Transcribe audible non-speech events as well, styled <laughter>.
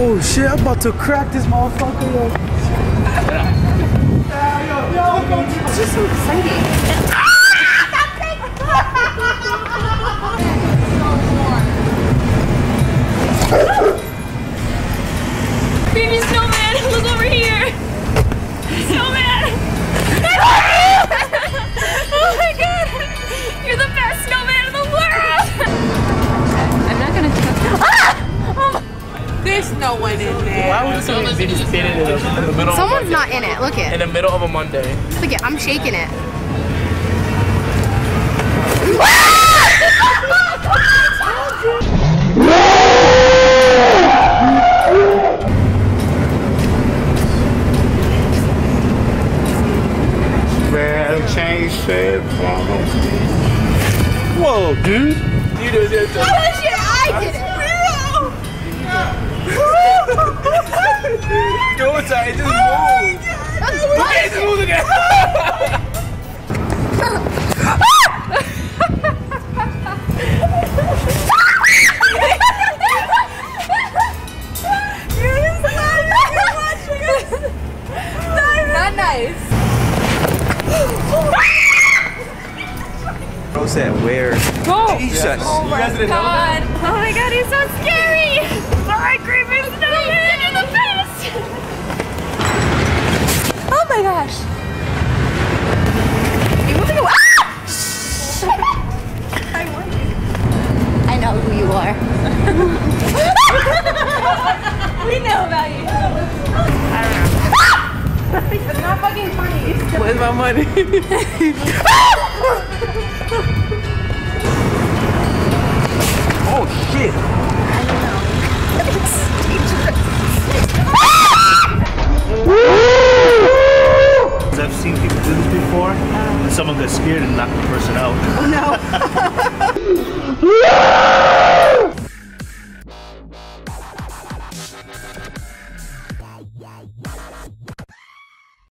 Oh, I'm about to crack this motherfucker. Yo. It's just so exciting. Baby There's no one in there. Why would somebody be just in the, in the middle? Someone's not in it. Look it. in the middle of a Monday. Look it. I'm shaking it. Man, change said Whoa, dude. You did it. I did it. Bro said where? Go. Oh, Jesus. you guys didn't know? Oh god. Oh my god, he's so scary. Bye, creepy snowman. You're the best. Oh my gosh. Ah! <laughs> I know who you are. <laughs> We know about you. It's not fucking funny. Where's my money? <laughs> oh shit! I know. it's dangerous. I've seen people do this before, and someone gets scared and knocked the person out. Oh no! <laughs> <laughs>